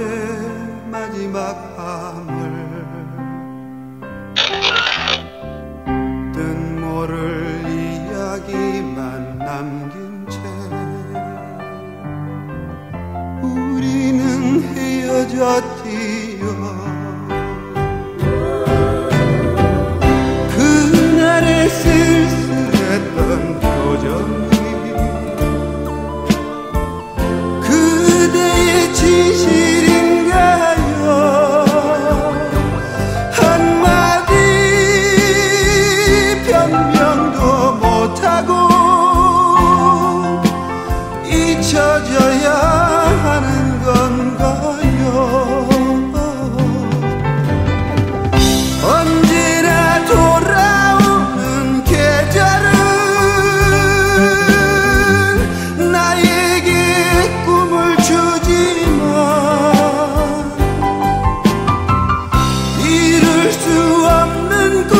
6월의 마지막 밤을 뜻 모를 이야기만 남긴 채 우리는 헤어졌지요 잊혀져야 하는 건가요. 언제나 돌아오는 계절은 나에게 꿈을 주지만 이룰 수 없는 꿈